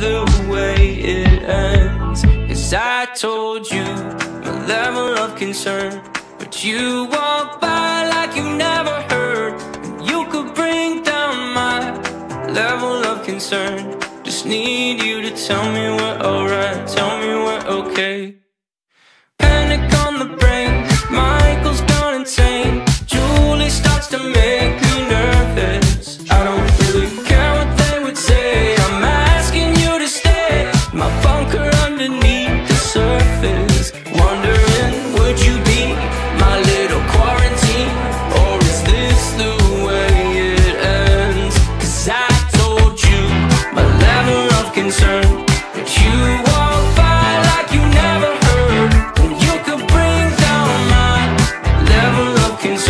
the way it ends. Cause I told you my level of concern. But you walk by like you never heard. You could bring down my level of concern. Just need you to tell me we're alright Tell me we're okay. Panic on the brain underneath the surface Wondering would you be my little quarantine? Or is this the way it I told you my level of concern you like you never heard. And you could bring down my level of concern.